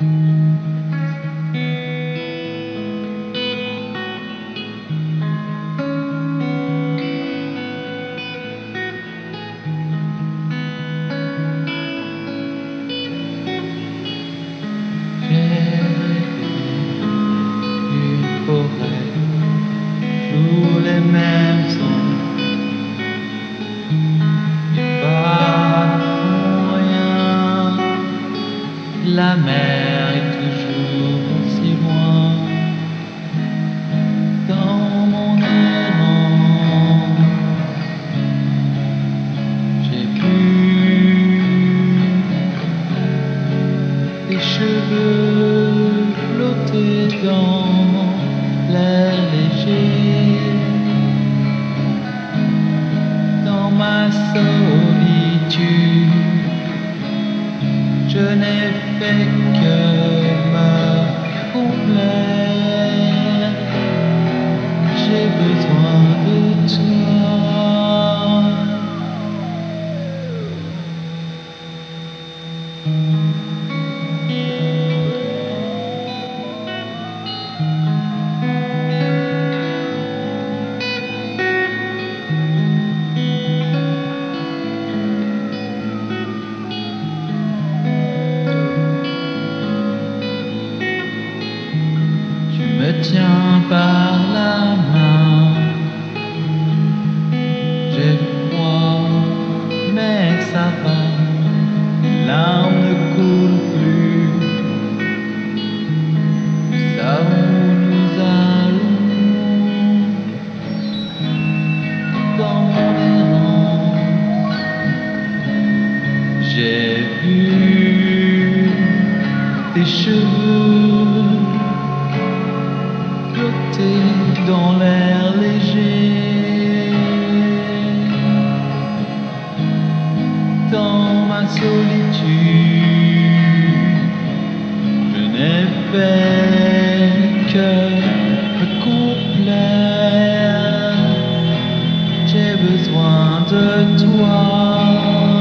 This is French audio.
Música la mer est toujours si loin. Dans mon errant, j'ai vu tes cheveux flotter dans l'air léger. N'ai me tiens par la main. J'ai froid, mais ça va. Les larmes ne coulent plus. Savons où nous allons. Dans mon errance, j'ai vu tes cheveux dans l'air léger. Dans ma solitude, je n'ai fait que me complaire. J'ai besoin de toi.